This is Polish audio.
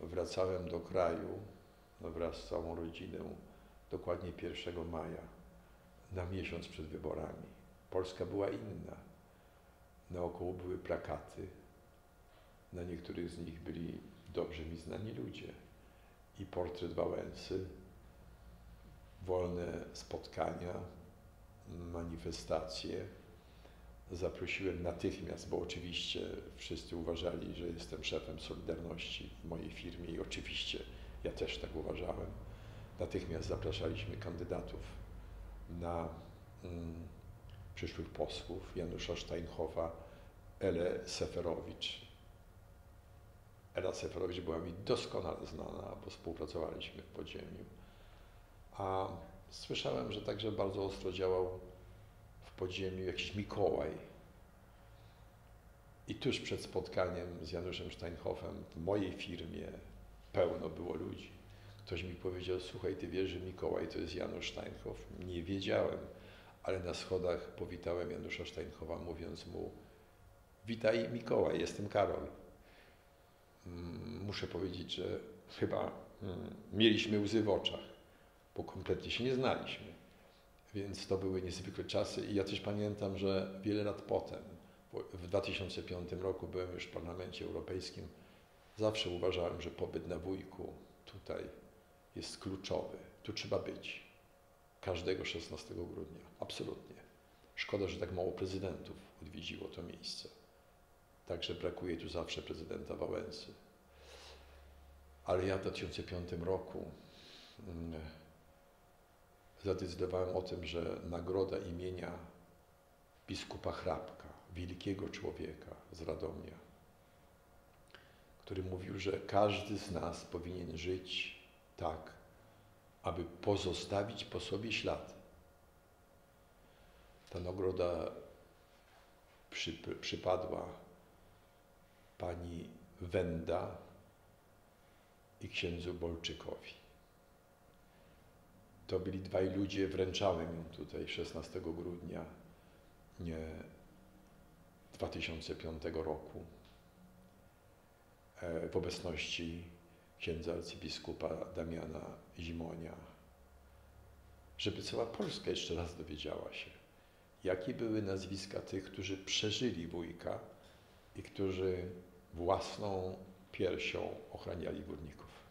wracałem do kraju wraz z całą rodziną dokładnie 1 maja, na miesiąc przed wyborami. Polska była inna. Naokoło były plakaty. Na niektórych z nich byli dobrze mi znani ludzie. I portret Wałęsy, wolne spotkania, manifestacje. Zaprosiłem natychmiast, bo oczywiście wszyscy uważali, że jestem szefem Solidarności w mojej firmie i oczywiście ja też tak uważałem. Natychmiast zapraszaliśmy kandydatów na mm, przyszłych posłów Janusza Steinhofa, Elę Seferowicz. Ela Seferowicz była mi doskonale znana, bo współpracowaliśmy w podziemiu. A słyszałem, że także bardzo ostro działał podziemiu jakiś Mikołaj. I tuż przed spotkaniem z Januszem Steinhofem w mojej firmie pełno było ludzi. Ktoś mi powiedział, słuchaj, ty wiesz, że Mikołaj to jest Janusz Steinhoff? Nie wiedziałem, ale na schodach powitałem Janusza Steinhofa, mówiąc mu, witaj Mikołaj, jestem Karol. Mm, muszę powiedzieć, że chyba mm, mieliśmy łzy w oczach, bo kompletnie się nie znaliśmy. Więc to były niezwykłe czasy i ja też pamiętam, że wiele lat potem, w 2005 roku byłem już w Parlamencie Europejskim, zawsze uważałem, że pobyt na wujku tutaj jest kluczowy. Tu trzeba być. Każdego 16 grudnia. Absolutnie. Szkoda, że tak mało prezydentów odwiedziło to miejsce. Także brakuje tu zawsze prezydenta Wałęsy. Ale ja w 2005 roku mm, zadecydowałem o tym, że nagroda imienia biskupa Hrabka, wielkiego człowieka z Radomia, który mówił, że każdy z nas powinien żyć tak, aby pozostawić po sobie ślad. Ta nagroda przy, przypadła pani Wenda i księdzu Bolczykowi. To byli dwaj ludzie, wręczałem im tutaj 16 grudnia 2005 roku e, w obecności księdza arcybiskupa Damiana Zimonia, żeby cała Polska jeszcze raz dowiedziała się, jakie były nazwiska tych, którzy przeżyli wujka i którzy własną piersią ochraniali górników.